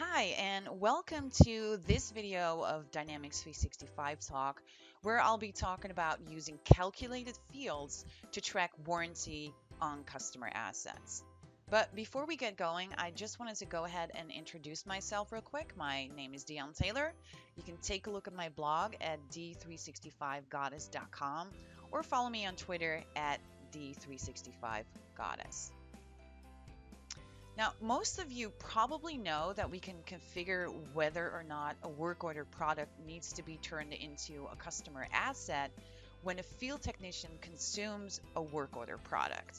Hi, and welcome to this video of Dynamics 365 Talk, where I'll be talking about using calculated fields to track warranty on customer assets. But before we get going, I just wanted to go ahead and introduce myself real quick. My name is Dian Taylor. You can take a look at my blog at d365goddess.com or follow me on Twitter at d365goddess. Now, most of you probably know that we can configure whether or not a work order product needs to be turned into a customer asset when a field technician consumes a work order product.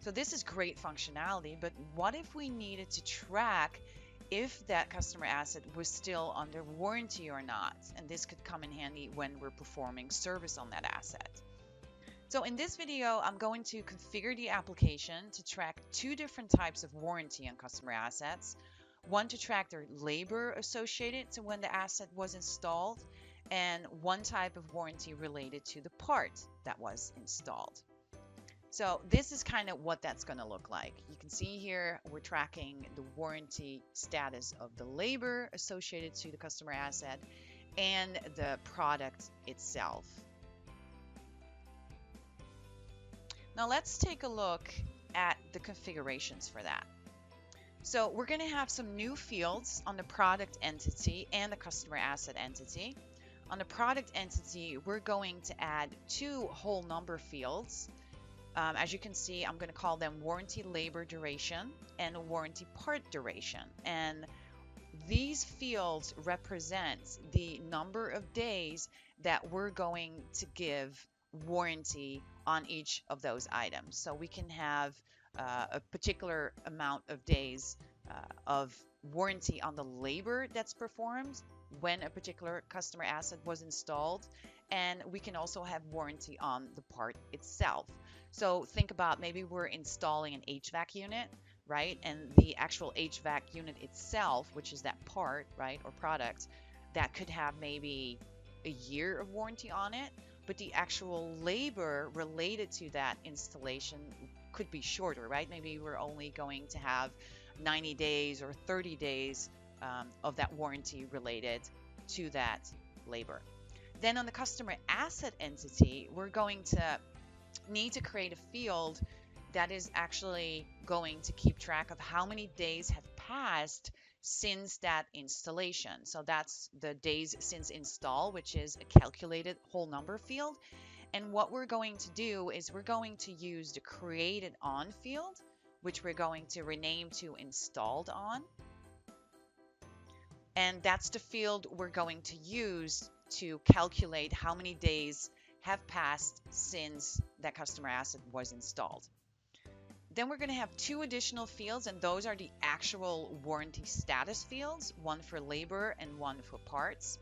So this is great functionality, but what if we needed to track if that customer asset was still under warranty or not? And this could come in handy when we're performing service on that asset. So in this video, I'm going to configure the application to track two different types of warranty on customer assets. One to track their labor associated to when the asset was installed, and one type of warranty related to the part that was installed. So this is kind of what that's going to look like. You can see here we're tracking the warranty status of the labor associated to the customer asset and the product itself. Now let's take a look at the configurations for that. So we're going to have some new fields on the product entity and the customer asset entity. On the product entity, we're going to add two whole number fields. Um, as you can see, I'm going to call them warranty labor duration and warranty part duration. And these fields represent the number of days that we're going to give warranty on each of those items. So we can have uh, a particular amount of days uh, of warranty on the labor that's performed when a particular customer asset was installed. And we can also have warranty on the part itself. So think about maybe we're installing an HVAC unit, right? And the actual HVAC unit itself, which is that part, right, or product, that could have maybe a year of warranty on it but the actual labor related to that installation could be shorter, right? Maybe we're only going to have 90 days or 30 days um, of that warranty related to that labor. Then on the customer asset entity, we're going to need to create a field that is actually going to keep track of how many days have passed since that installation. So that's the days since install, which is a calculated whole number field. And what we're going to do is we're going to use the created on field, which we're going to rename to installed on. And that's the field we're going to use to calculate how many days have passed since that customer asset was installed. Then we're going to have two additional fields, and those are the actual warranty status fields, one for labor and one for parts.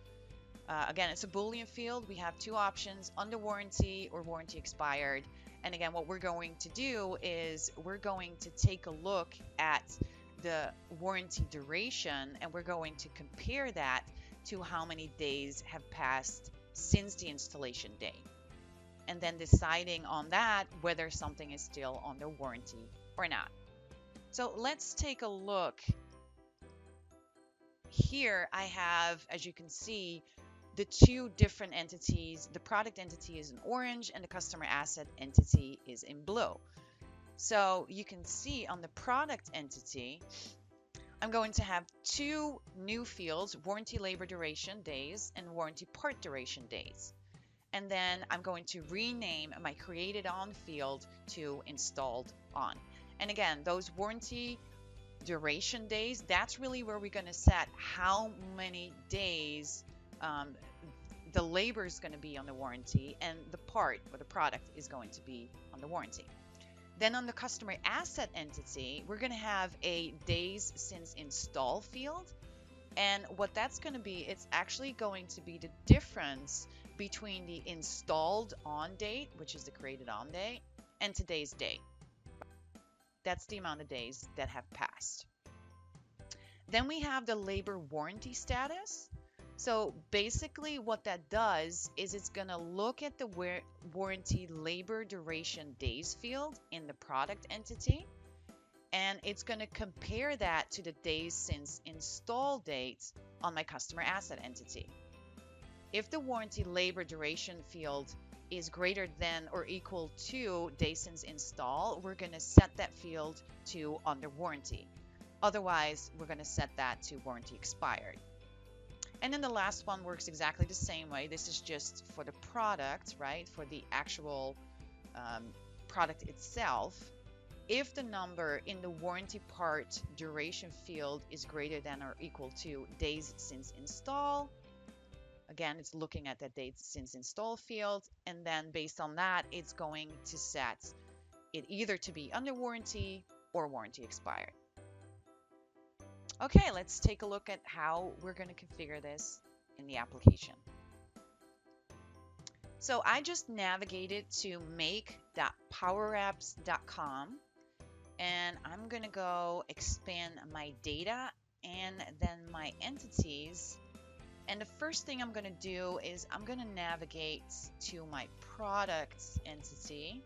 Uh, again, it's a Boolean field. We have two options, under warranty or warranty expired. And again, what we're going to do is we're going to take a look at the warranty duration and we're going to compare that to how many days have passed since the installation date and then deciding on that whether something is still under warranty or not. So let's take a look. Here I have, as you can see, the two different entities. The product entity is in orange and the customer asset entity is in blue. So you can see on the product entity, I'm going to have two new fields, warranty labor duration days and warranty part duration days and then I'm going to rename my created on field to installed on. And again, those warranty duration days, that's really where we're going to set how many days um, the labor is going to be on the warranty and the part or the product is going to be on the warranty. Then on the customer asset entity, we're going to have a days since install field. And what that's going to be, it's actually going to be the difference between the installed on date, which is the created on date, and today's date. That's the amount of days that have passed. Then we have the labor warranty status. So basically what that does is it's going to look at the warranty labor duration days field in the product entity and it's going to compare that to the days since install date on my customer asset entity. If the warranty labor duration field is greater than or equal to days since install, we're going to set that field to under warranty. Otherwise, we're going to set that to warranty expired. And then the last one works exactly the same way. This is just for the product, right? For the actual um, product itself if the number in the warranty part duration field is greater than or equal to days since install, again, it's looking at that date since install field, and then based on that, it's going to set it either to be under warranty or warranty expired. Okay, let's take a look at how we're going to configure this in the application. So I just navigated to make.powerapps.com and I'm gonna go expand my data and then my entities and the first thing I'm gonna do is I'm gonna navigate to my products entity.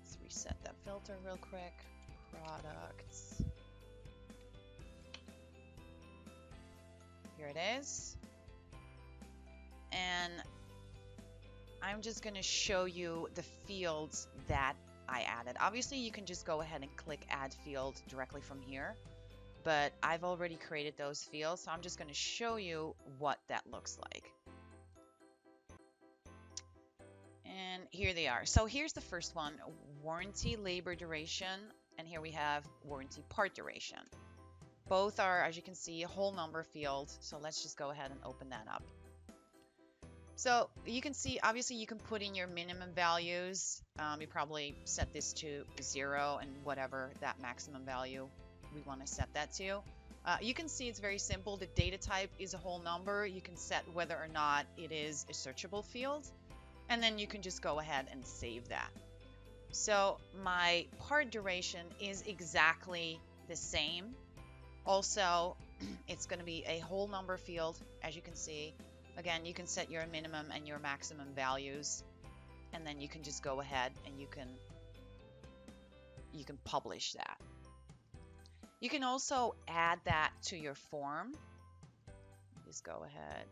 Let's reset that filter real quick. Products. Here it is. And I'm just going to show you the fields that I added. Obviously, you can just go ahead and click add field directly from here, but I've already created those fields, so I'm just going to show you what that looks like. And here they are. So here's the first one, warranty labor duration, and here we have warranty part duration. Both are, as you can see, a whole number field, so let's just go ahead and open that up. So you can see, obviously you can put in your minimum values. Um, you probably set this to zero and whatever that maximum value we want to set that to. Uh, you can see it's very simple. The data type is a whole number. You can set whether or not it is a searchable field. And then you can just go ahead and save that. So my part duration is exactly the same. Also, it's going to be a whole number field, as you can see. Again, you can set your minimum and your maximum values and then you can just go ahead and you can you can publish that. You can also add that to your form. Just go ahead.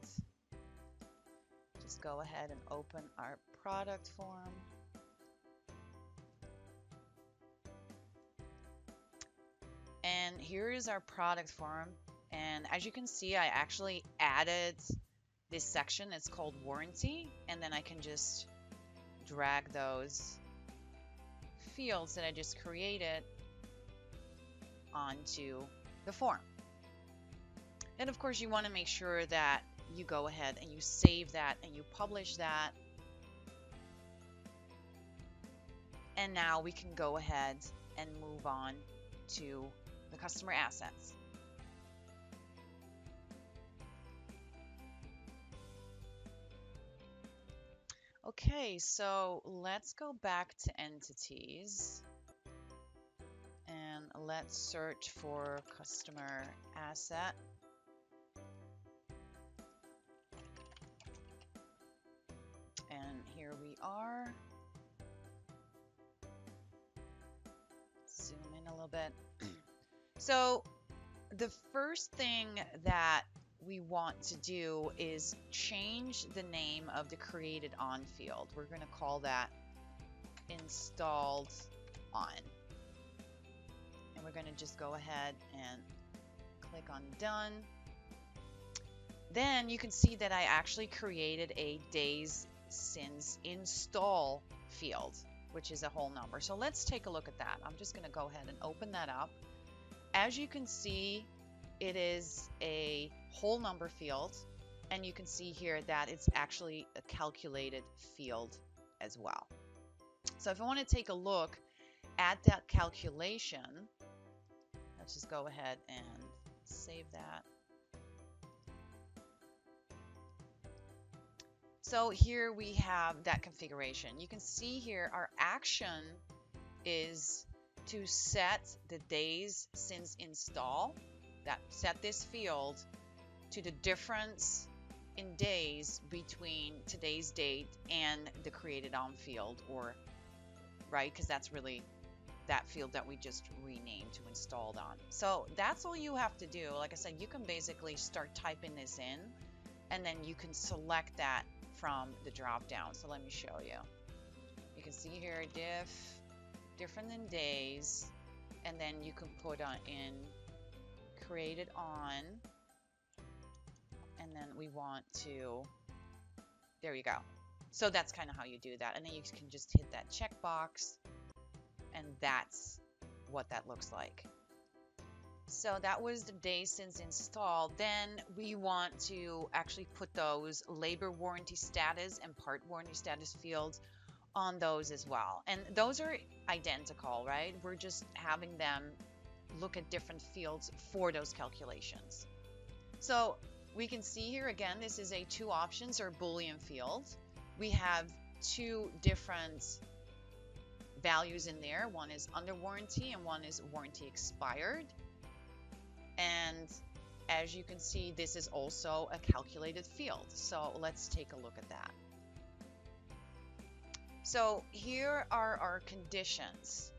Just go ahead and open our product form. And here is our product form. And as you can see, I actually added this section. It's called warranty. And then I can just drag those fields that I just created onto the form. And of course, you want to make sure that you go ahead and you save that and you publish that. And now we can go ahead and move on to the customer assets. Okay, so let's go back to entities let's search for customer asset. And here we are. Zoom in a little bit. so the first thing that we want to do is change the name of the created on field. We're going to call that installed on. We're going to just go ahead and click on done. Then you can see that I actually created a days since install field, which is a whole number. So let's take a look at that. I'm just going to go ahead and open that up. As you can see, it is a whole number field and you can see here that it's actually a calculated field as well. So if I want to take a look at that calculation, let's just go ahead and save that. So here we have that configuration. You can see here our action is to set the days since install that set this field to the difference in days between today's date and the created on field or right? Because that's really that field that we just renamed to installed on. So that's all you have to do. Like I said, you can basically start typing this in and then you can select that from the drop down. So let me show you. You can see here diff, different than days, and then you can put on in created on, and then we want to, there you go. So that's kind of how you do that. And then you can just hit that checkbox and that's what that looks like. So that was the day since installed. Then we want to actually put those labor warranty status and part warranty status fields on those as well. And those are identical, right? We're just having them look at different fields for those calculations. So we can see here again, this is a two options or Boolean field. We have two different values in there. One is under warranty and one is warranty expired. And as you can see, this is also a calculated field. So let's take a look at that. So here are our conditions.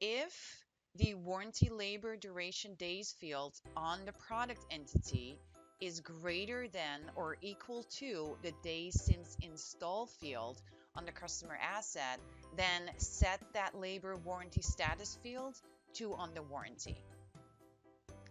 If the warranty labor duration days field on the product entity is greater than or equal to the days since install field on the customer asset, then set that labor warranty status field to under warranty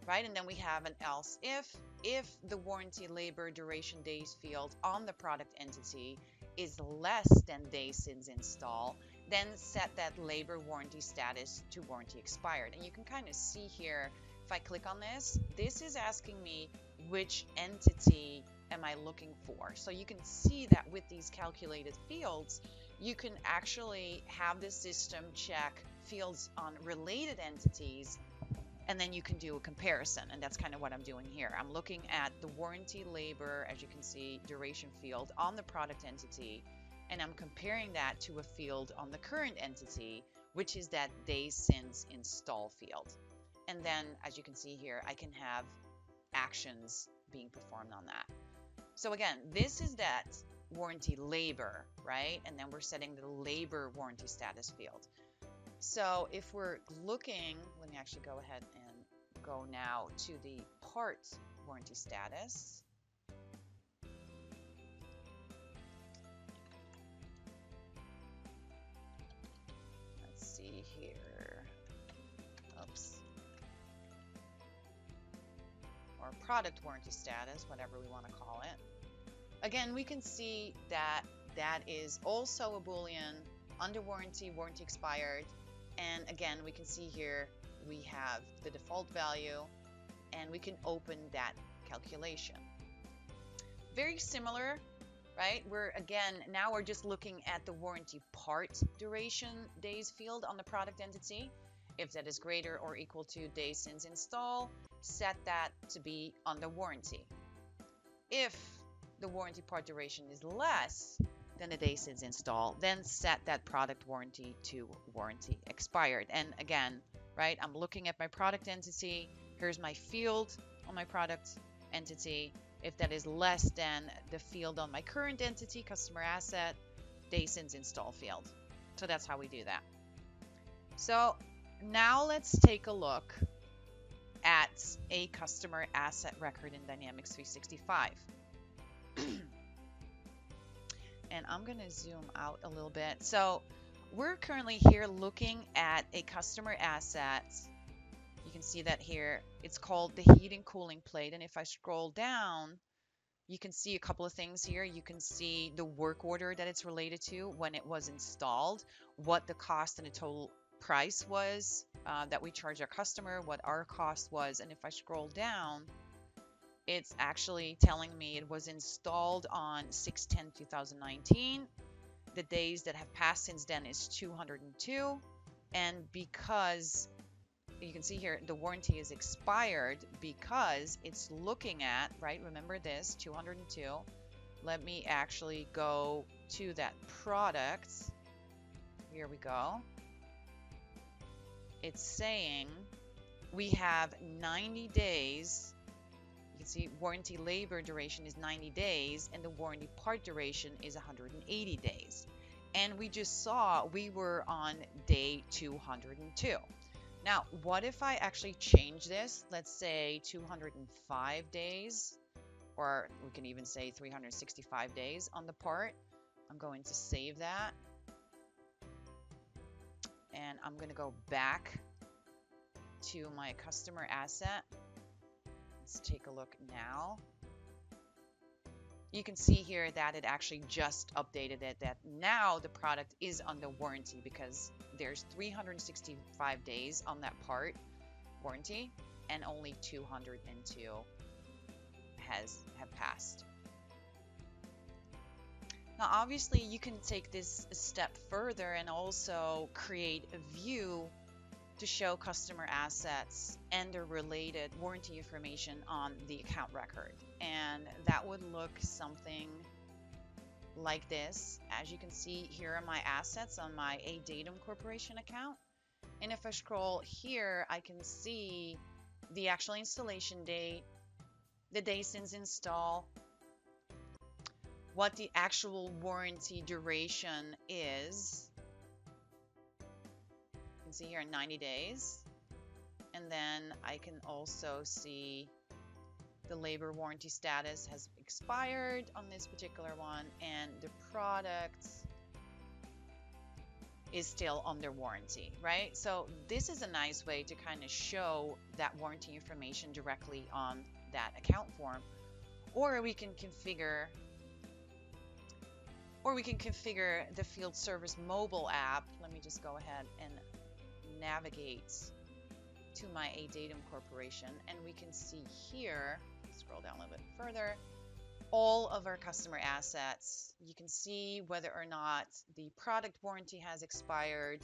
right? And then we have an else if. If the warranty labor duration days field on the product entity is less than days since install, then set that labor warranty status to warranty expired. And you can kind of see here, if I click on this, this is asking me which entity am I looking for. So you can see that with these calculated fields, you can actually have the system check fields on related entities and then you can do a comparison and that's kind of what I'm doing here. I'm looking at the warranty labor as you can see duration field on the product entity and I'm comparing that to a field on the current entity which is that days since install field. And then as you can see here I can have actions being performed on that. So again this is that warranty labor right and then we're setting the labor warranty status field. So if we're looking, let me actually go ahead and go now to the parts warranty status. Let's see here. Oops. Or product warranty status, whatever we want to call it. Again, we can see that that is also a Boolean under warranty, warranty expired, and again, we can see here we have the default value and we can open that calculation. Very similar, right? We're again, now we're just looking at the warranty part duration days field on the product entity. If that is greater or equal to days since install, set that to be under warranty. If the warranty part duration is less, than the day since install, then set that product warranty to warranty expired. And again, right, I'm looking at my product entity. Here's my field on my product entity. If that is less than the field on my current entity, customer asset, day since install field. So that's how we do that. So now let's take a look at a customer asset record in Dynamics 365. and I'm going to zoom out a little bit. So we're currently here looking at a customer asset. You can see that here. It's called the heating cooling plate. And if I scroll down, you can see a couple of things here. You can see the work order that it's related to when it was installed, what the cost and the total price was uh, that we charge our customer, what our cost was. And if I scroll down, it's actually telling me it was installed on 6-10-2019. The days that have passed since then is 202. And because you can see here, the warranty is expired because it's looking at, right, remember this, 202. Let me actually go to that product. Here we go. It's saying we have 90 days can see warranty labor duration is 90 days and the warranty part duration is 180 days. And we just saw we were on day 202. Now, what if I actually change this? Let's say 205 days, or we can even say 365 days on the part. I'm going to save that. And I'm going to go back to my customer asset. Let's take a look now. You can see here that it actually just updated it that now the product is under warranty because there's 365 days on that part warranty and only 202 has have passed. Now obviously you can take this a step further and also create a view to show customer assets and their related warranty information on the account record. And that would look something like this. As you can see, here are my assets on my ADATUM Corporation account. And if I scroll here, I can see the actual installation date, the day since install, what the actual warranty duration is, here 90 days. And then I can also see the labor warranty status has expired on this particular one and the product is still under warranty, right? So this is a nice way to kind of show that warranty information directly on that account form. Or we can configure or we can configure the field service mobile app. Let me just go ahead and navigate to my ADATUM Corporation and we can see here, scroll down a little bit further, all of our customer assets. You can see whether or not the product warranty has expired,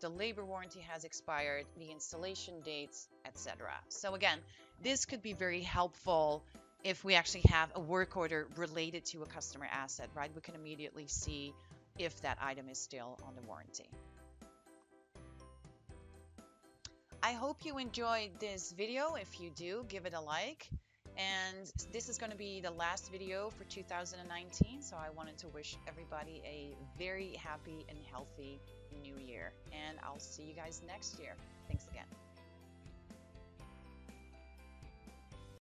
the labor warranty has expired, the installation dates, etc. So again, this could be very helpful if we actually have a work order related to a customer asset, right? We can immediately see if that item is still on the warranty. I hope you enjoyed this video. If you do, give it a like. And this is going to be the last video for 2019. So I wanted to wish everybody a very happy and healthy new year. And I'll see you guys next year.